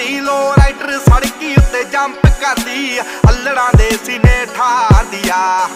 T ਲੋ rider ਸੜਕੀ ਉੱਤੇ jump ਕਰਦੀ ਅੱਲੜਾਂ ਦੇ ਸੀਨੇ ਠਾਰਦੀ ਆ